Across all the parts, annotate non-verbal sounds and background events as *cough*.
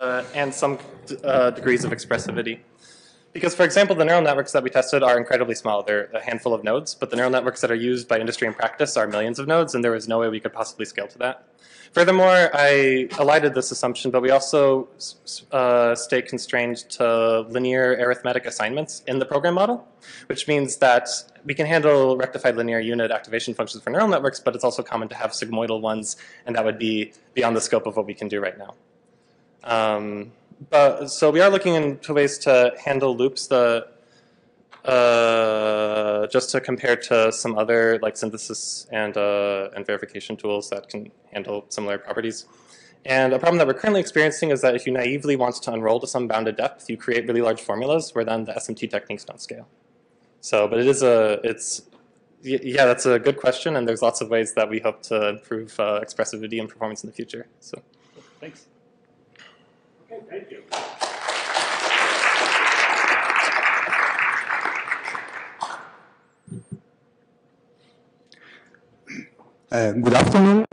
uh, and some uh, degrees of expressivity. Because, for example, the neural networks that we tested are incredibly small. They're a handful of nodes, but the neural networks that are used by industry in practice are millions of nodes, and there was no way we could possibly scale to that. Furthermore, I elided this assumption, but we also uh, stay constrained to linear arithmetic assignments in the program model, which means that we can handle rectified linear unit activation functions for neural networks, but it's also common to have sigmoidal ones, and that would be beyond the scope of what we can do right now. Um, but so we are looking into ways to handle loops the uh, just to compare to some other like synthesis and uh, and verification tools that can handle similar properties. And a problem that we're currently experiencing is that if you naively want to unroll to some bounded depth, you create really large formulas where then the SMT techniques don't scale. So, but it is a, it's, yeah, that's a good question, and there's lots of ways that we hope to improve uh, expressivity and performance in the future. So, thanks. Okay, thank you. Uh, good afternoon,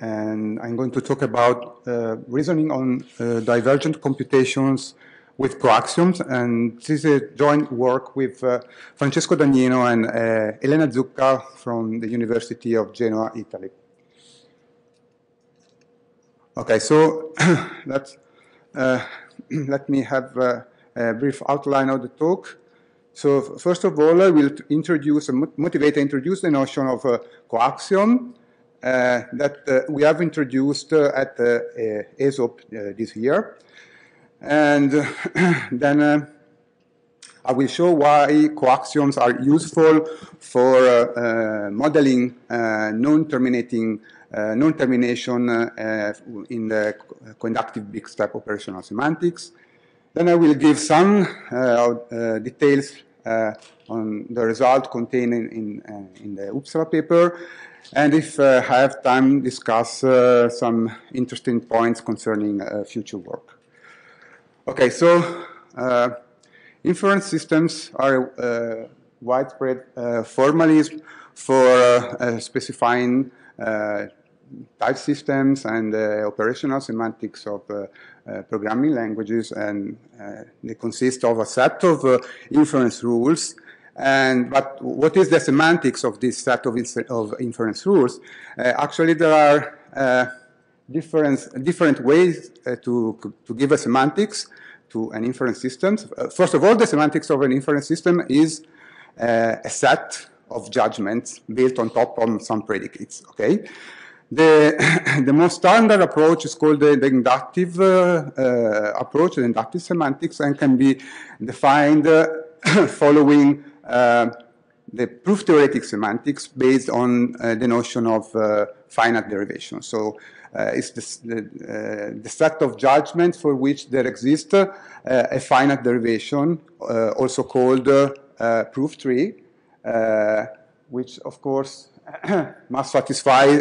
and I'm going to talk about uh, reasoning on uh, divergent computations with coaxioms, and this is a joint work with uh, Francesco Dagnino and uh, Elena Zucca from the University of Genoa, Italy. Okay, so *clears throat* let's, uh, *clears throat* let me have a brief outline of the talk. So first of all, I will introduce, motivate and introduce the notion of a coaxiom uh, that uh, we have introduced uh, at ESOP this year. And *clears throat* then I will show why coaxioms are useful for uh, modeling uh, non-terminating uh, non-termination in the coinductive big step operational semantics. Then I will give some uh, uh, details uh, on the result contained in, in, the OOPSLA paper. And if I have time, discuss some interesting points concerning future work. Okay, so inference systems are uh, widespread uh, formalism for uh, specifying type systems and uh, operational semantics of uh, uh, programming languages, and uh, they consist of a set of uh, inference rules. And but what is the semantics of this set of, of inference rules? Uh, actually, there are different different ways to to give a semantics to an inference system. first of all, the semantics of an inference system is a set of judgments built on top of some predicates. Okay, the, *clears throat* the most standard approach is called the, the inductive uh, uh, approach, the inductive semantics, and can be defined uh, *clears throat* following uh, the proof theoretic semantics based on uh, the notion of uh, finite derivation. So it's the, the, set of judgments for which there exists a finite derivation, also called proof tree, which of course *clears throat* must satisfy uh,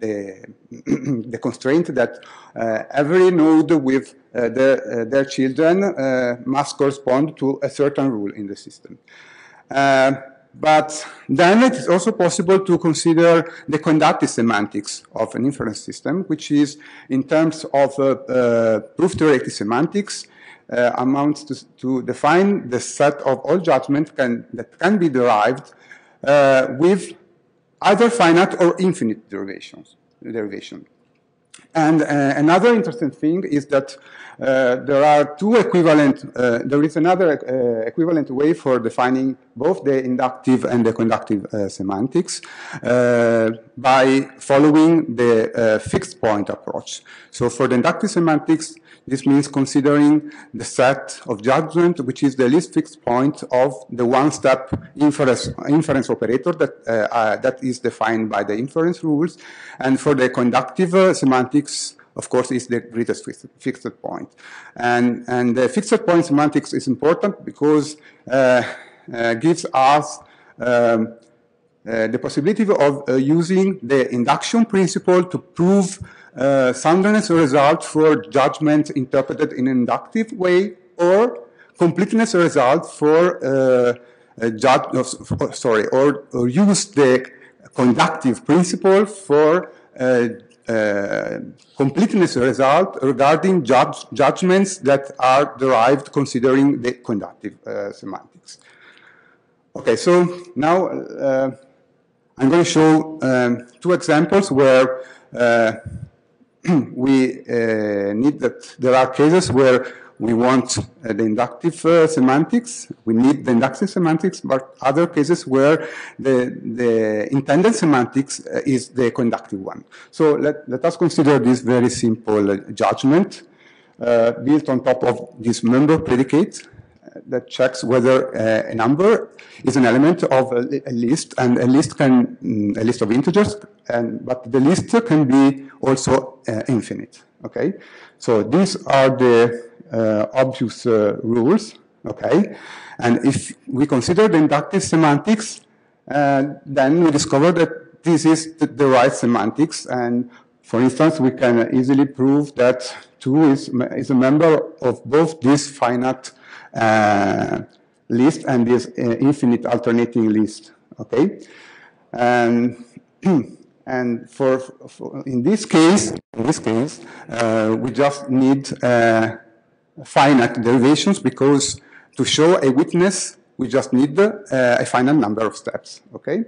the, *clears throat* the constraint that uh, every node with uh, their, children must correspond to a certain rule in the system. But then it is also possible to consider the coinductive semantics of an inference system, which is in terms of uh, uh, proof theoretic semantics, uh, amounts to, to, define the set of all judgments that can be derived with either finite or infinite derivations, derivation. And uh, another interesting thing is that uh, there are two equivalent, uh, there is another uh, equivalent way for defining both the inductive and the coinductive uh, semantics uh, by following the fixed point approach. So for the inductive semantics, this means considering the set of judgment, which is the least fixed point of the one-step inference, inference operator that, that is defined by the inference rules. And for the coinductive uh, semantics, of course, is the greatest fixed, point. And, and the fixed point semantics is important because uh, uh, gives us um, uh, the possibility of uh, using the induction principle to prove uh, soundness result for judgment interpreted in an inductive way or completeness result for uh, judge, oh, sorry, or, or, use the coinductive principle for uh, completeness result regarding judge, judgments that are derived considering the coinductive uh, semantics. Okay, so now uh, I'm going to show um, two examples where uh, *clears throat* we uh, need that there are cases where we want uh, the inductive uh, semantics, we need the inductive semantics, but other cases where the, the intended semantics uh, is the coinductive one. So let, let us consider this very simple judgment uh, built on top of this member predicate that checks whether uh, a number is an element of a, a, list, and a list can mm, a list of integers, and but the list can be also uh, infinite. Okay, so these are the uh, obvious rules. Okay, and if we consider the inductive semantics, then we discover that this is the, the right semantics, and for instance, we can easily prove that 2 is, is a member of both this finite list and this uh, infinite alternating list. Okay, and *clears throat* and for, for, in this case, in this case, uh, we just need uh, finite derivations because to show a witness, we just need uh, a finite number of steps. Okay.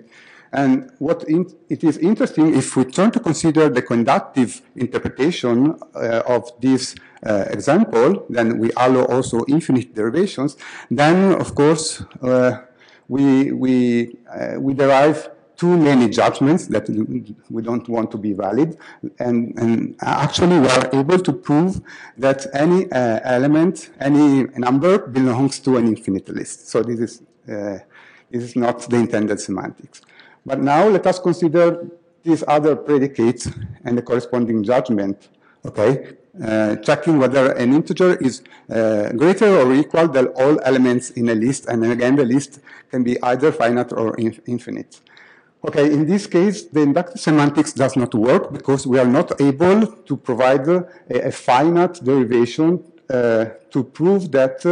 And what it is interesting, if we turn to consider the coinductive interpretation uh, of this uh, example, then we allow also infinite derivations, then of course uh, we, we, uh, we derive too many judgments that we don't want to be valid. And, and actually we are able to prove that any uh, element, any number belongs to an infinite list. So this is, uh, this is not the intended semantics. But now let us consider these other predicates and the corresponding judgment, okay? Uh, checking whether an integer is uh, greater or equal than all elements in a list, and again, the list can be either finite or inf infinite. Okay, in this case, the inductive semantics does not work because we are not able to provide a, a finite derivation uh, to prove that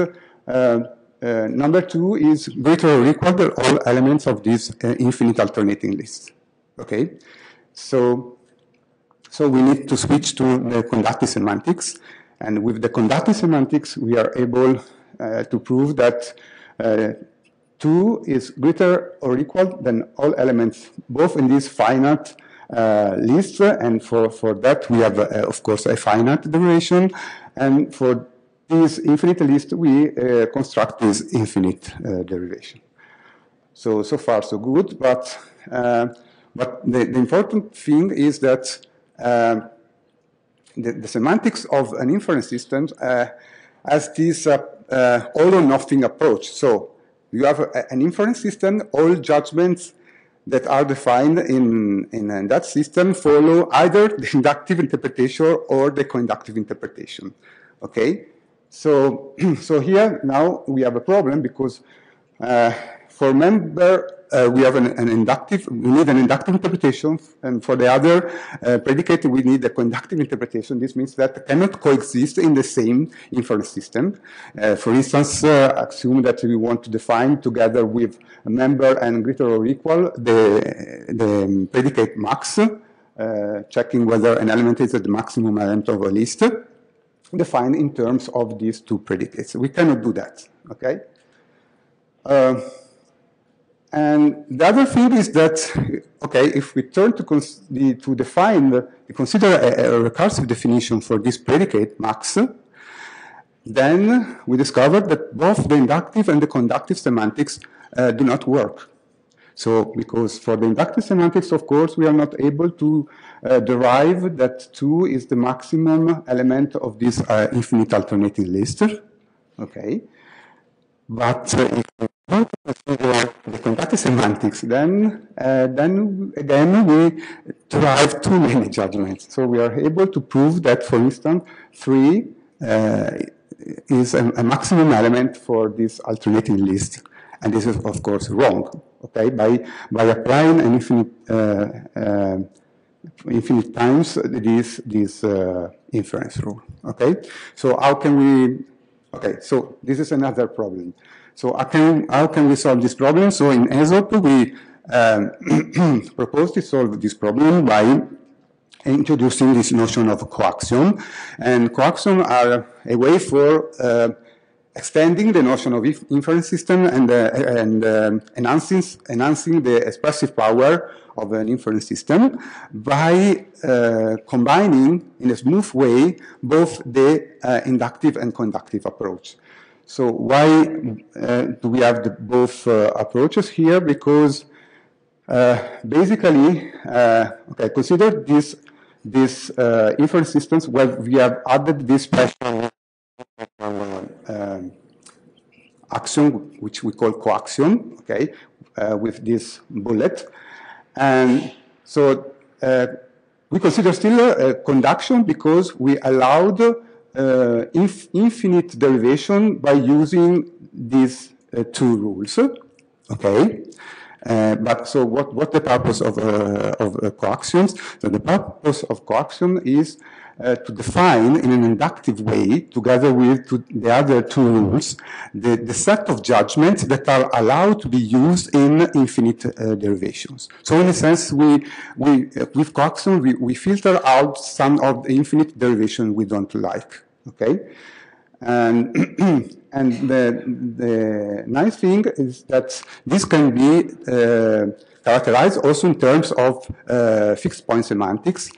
uh, number two is greater or equal to all elements of this uh, infinite alternating list. Okay, so so we need to switch to the coinductive semantics, and with the coinductive semantics, we are able uh, to prove that uh, two is greater or equal than all elements, both in this finite uh, list, and for, for that we have, uh, of course, a finite derivation, and for this infinite list, we uh, construct this infinite uh, derivation. So, so far so good, but, uh, but the, the, important thing is that uh, the, the, semantics of an inference system uh, has this uh, all or nothing approach. So you have a, an inference system, all judgments that are defined in, in, in, that system follow either the *laughs* inductive interpretation or the coinductive interpretation. Okay? So, *clears throat* so here now we have a problem because uh, for member uh, we have an, an, inductive, we need an inductive interpretation, and for the other uh, predicate we need a coinductive interpretation. This means that cannot coexist in the same inference system. Uh, for instance, uh, assume that we want to define together with a member and greater or equal the, the predicate max, uh, checking whether an element is at the maximum element of a list defined in terms of these two predicates. We cannot do that, okay? Uh, and the other thing is that, okay, if we turn to, the, to define, the, consider a, a, recursive definition for this predicate, max, then we discovered that both the inductive and the coinductive semantics uh, do not work. So, because for the inductive semantics, of course, we are not able to uh, derive that 2 is the maximum element of this uh, infinite alternating list. Okay. But uh, if we consider the coinductive semantics, then, uh, then again we derive too many judgments. So we are able to prove that, for instance, 3 uh, is a, a maximum element for this alternating list. And this is, of course, wrong. Okay, by by applying an infinite uh, uh, infinite times this this uh, inference rule. Okay, so how can we? Okay, so this is another problem. So how can how can we solve this problem? So in ESOP we um, *clears throat* propose to solve this problem by introducing this notion of coaxiom. And coaxiom are a way for uh, extending the notion of inference system and, uh, and um, enhancing, enhancing the expressive power of an inference system by uh, combining in a smooth way both the uh, inductive and coinductive approach. So why uh, do we have the, both uh, approaches here? Because uh, basically, okay, consider this this inference systems where we have added this special um, axiom, which we call coaxiom, okay, with this bullet. And so uh, we consider still a coinduction because we allowed uh, inf infinite derivation by using these uh, two rules. Okay. Uh, but so what, what the purpose of, uh, of uh, coaxioms? So the purpose of coaxiom is uh, to define in an inductive way, together with to the other two rules, the, the set of judgments that are allowed to be used in infinite uh, derivations. So in a sense, we, we uh, with coaxiom, we, we filter out some of the infinite derivation we don't like, okay? And, *clears throat* and the, the nice thing is that this can be uh, characterized also in terms of uh, fixed point semantics.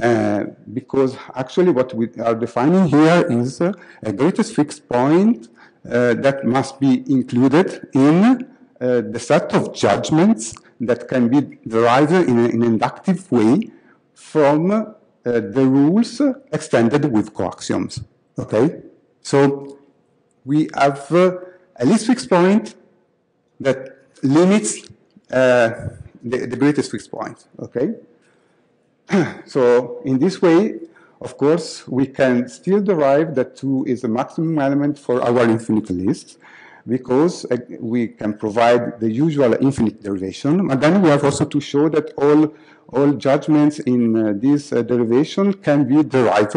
Uh, because actually what we are defining here is uh, a greatest fixed point uh, that must be included in uh, the set of judgments that can be derived in, an inductive way from uh, the rules extended with coaxioms. Okay? So we have a least fixed point that limits the, the greatest fixed point. Okay? *clears throat* so in this way, of course, we can still derive that 2 is the maximum element for our infinite list because uh, we can provide the usual infinite derivation. But then we have also to show that all, all judgments in uh, this uh, derivation can be derived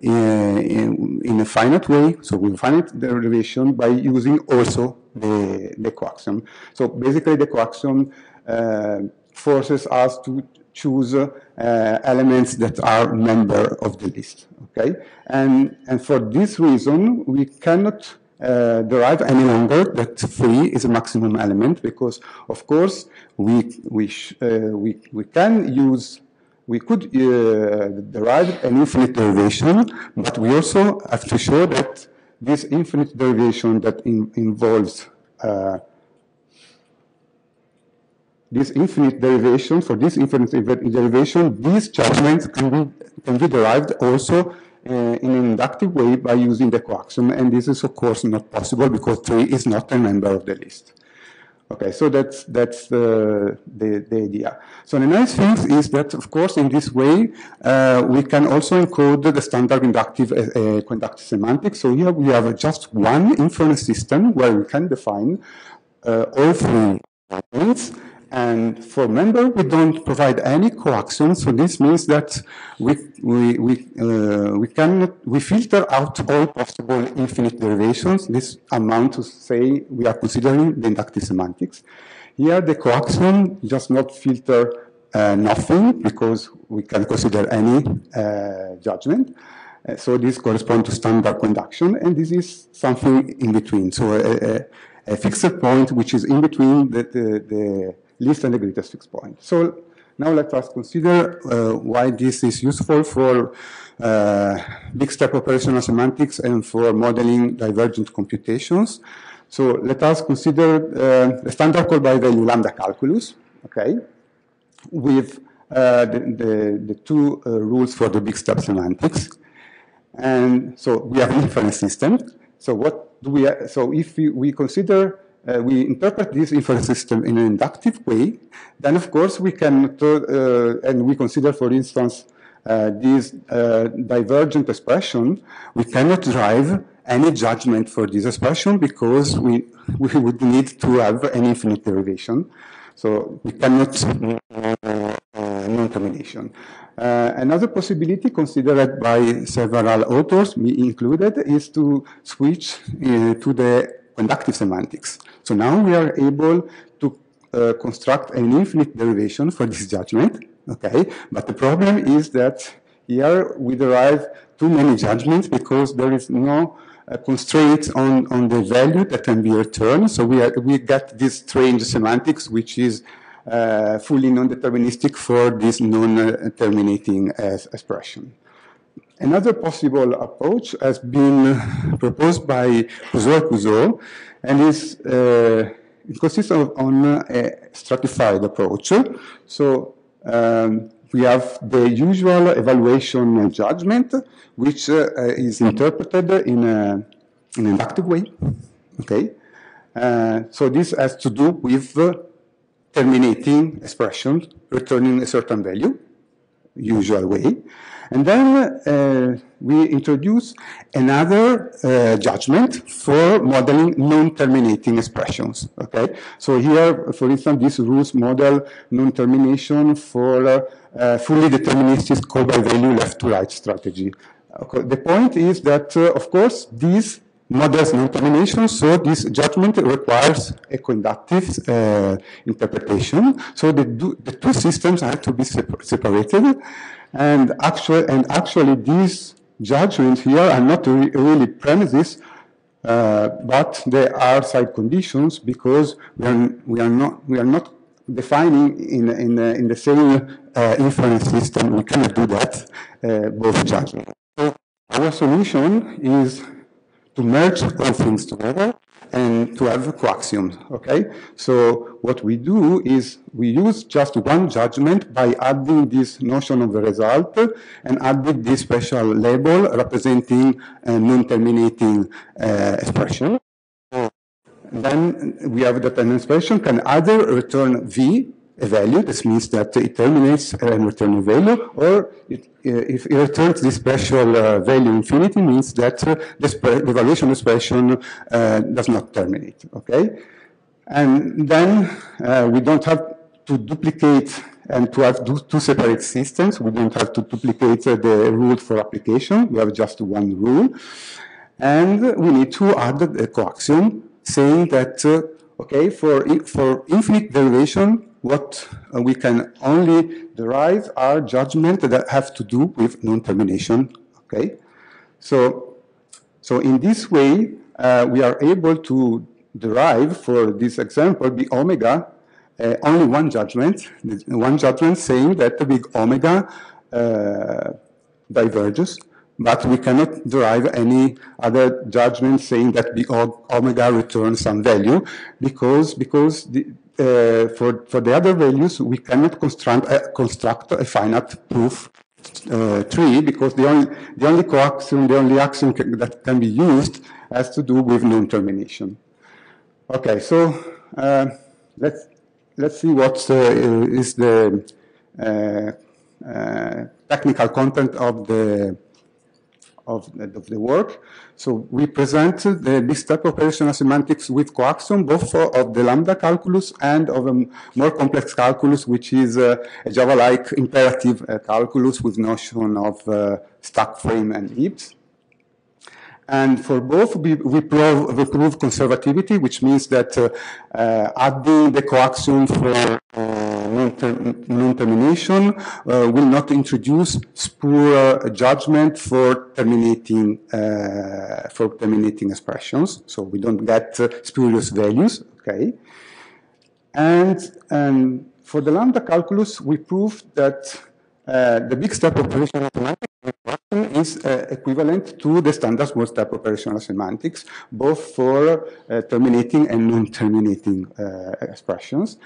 in, uh, in, in, a finite way, so with finite derivation by using also the, the coaxiom. So basically the coaxiom uh, forces us to choose uh, elements that are member of the list. Okay, and and for this reason we cannot uh, derive any longer that three is a maximum element because of course we we uh, we we can use we could uh, derive an infinite derivation, but we also have to show that this infinite derivation that in, involves uh, this infinite derivation, for this infinite derivation, these judgments can be, can be derived also uh, in an inductive way by using the coaxiom, and this is of course not possible because 3 is not a member of the list. Okay, so that's that's the, the, the idea. So the nice thing is that, of course, in this way, uh, we can also encode the standard inductive uh, uh, coinductive semantics. So here we have just one inference system where we can define uh, all three elements and for member, we don't provide any coaxiom, so this means that we, we, we, uh, we cannot, we filter out all possible infinite derivations. This amount to say we are considering the inductive semantics. Here, the coaxiom does not filter uh, nothing because we can consider any uh, judgment. Uh, so this corresponds to standard coinduction, and this is something in between. So a, a, a fixed point which is in between the, the, the least and the greatest fixed point. So now let us consider uh, why this is useful for uh, big step operational semantics and for modeling divergent computations. So let us consider uh, the standard call by value lambda calculus, okay, with uh, the, the, the, two uh, rules for the big step semantics. And so we have an inference system. So what do we, so if we, we consider uh, we interpret this inference system in an inductive way, then of course we can, uh, and we consider, for instance, uh, this uh, divergent expression, we cannot derive any judgment for this expression because we, we would need to have an infinite derivation. So we cannot uh, non-termination. Uh, another possibility considered by several authors, me included, is to switch to the coinductive semantics. So now we are able to uh, construct an infinite derivation for this judgment, Okay, but the problem is that here we derive too many judgments because there is no uh, constraint on, on the value that can be returned. So we, are, we get this strange semantics, which is uh, fully non-deterministic for this non-terminating uh, expression. Another possible approach has been proposed by Cousot and is uh, it consists of on a stratified approach. So um, we have the usual evaluation judgment, which uh, is interpreted in, a, in an inductive way. Okay, uh, so this has to do with terminating expressions returning a certain value, usual way. And then uh, we introduce another uh, judgment for modeling non-terminating expressions. Okay, so here, for instance, this rules model non-termination for uh, fully deterministic by value left-to-right strategy. Okay. The point is that, of course, these models non-termination, so this judgment requires a coinductive uh, interpretation. So the, the, two systems have to be separated. And actually, and actually these judgments here are not re really premises, uh, but they are side conditions because we are, we are, not, we are not defining in, in, in the same uh, inference system, we cannot do that, uh, both judgments. So our solution is to merge all things together and to have coaxioms, okay? So what we do is we use just one judgment by adding this notion of the result and adding this special label representing a non-terminating uh, expression. Then we have that an expression can either return V a value. This means that it terminates and returns a value, or it, uh, if it returns this special uh, value infinity, means that uh, the, evaluation expression uh, does not terminate. Okay, and then uh, we don't have to duplicate and to have two separate systems. We don't have to duplicate uh, the rule for application. We have just one rule, and we need to add a coaxiom saying that okay for for infinite derivation what uh, we can only derive are judgments that have to do with non-termination. Okay, so so in this way uh, we are able to derive for this example the omega uh, only one judgment, one judgment saying that the big omega uh, diverges, but we cannot derive any other judgment saying that the omega returns some value because because the, uh, for, for the other values, we cannot construct, uh, construct a finite proof uh, tree because the only, the only coaxiom, the only axiom that can be used has to do with non-termination. Okay, so uh, let's, let's see what uh, is the technical content of the of, of the work. So we present the, this type of operational semantics with coaxiom, both for, of the lambda calculus and of a more complex calculus, which is uh, a Java-like imperative uh, calculus with notion of uh, stack frame and heaps. And for both, we, we, prove, we prove conservativity, which means that uh, uh, adding the coaxiom for uh, non-termination uh, will not introduce spurious judgment for terminating uh, for terminating expressions. So we don't get spurious values. Okay. And um, for the lambda calculus, we proved that uh, the big step operational semantics is uh, equivalent to the standard small step operational semantics, both for uh, terminating and non-terminating expressions.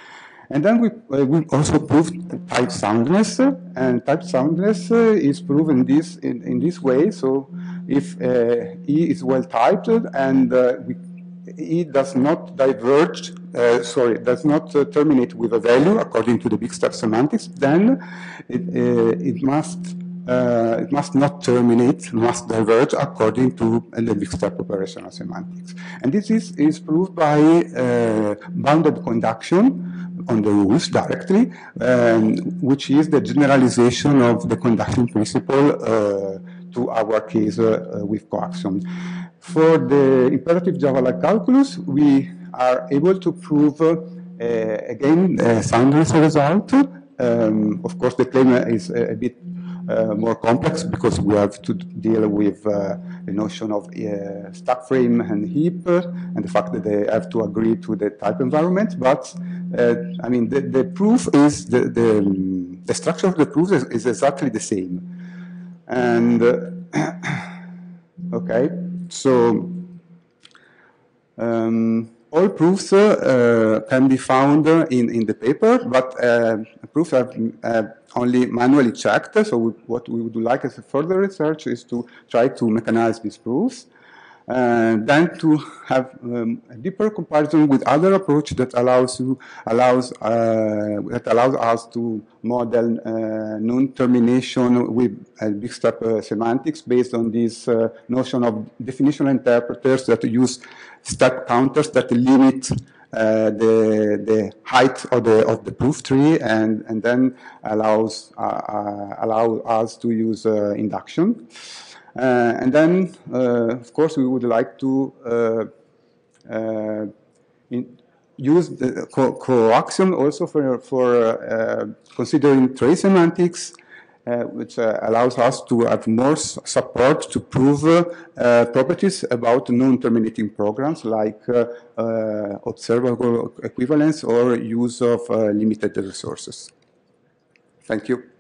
And then we, uh, we also proved type soundness, and type soundness uh, is proven this in, in this way. So if uh, E is well typed and we, E does not diverge, uh, sorry, does not uh, terminate with a value according to the big step semantics, then it, uh, it must it must not terminate, must diverge according to the big step operational semantics. And this is, is proved by bounded coinduction, on the rules directly, um, which is the generalization of the conducting principle uh, to our case uh, with coaxiom. For the imperative Java-like calculus, we are able to prove, uh, again, a soundness result, um, of course, the claim is a, bit uh, more complex because we have to deal with uh, the notion of uh, stack frame and heap uh, and the fact that they have to agree to the type environment. But uh, I mean, the, the proof is the, the, the structure of the proof is, is exactly the same. And uh, *coughs* okay, so um, all proofs uh, can be found in, in the paper, but uh, proofs are uh, only manually checked. So we, what we would like as a further research is to try to mechanize these proofs. And then to have um, a deeper comparison with other approach that allows you allows uh, that allows us to model uh, non-termination with uh, big step uh, semantics based on this uh, notion of definitional interpreters that use step counters that limit uh, the the height of the of the proof tree and and then allows uh, uh, allow us to use uh, induction. Uh, and then, uh, of course, we would like to in, use the co coaxiom also for, for considering trace semantics uh, which uh, allows us to have more support to prove uh, properties about non-terminating programs like observable equivalence or use of limited resources. Thank you.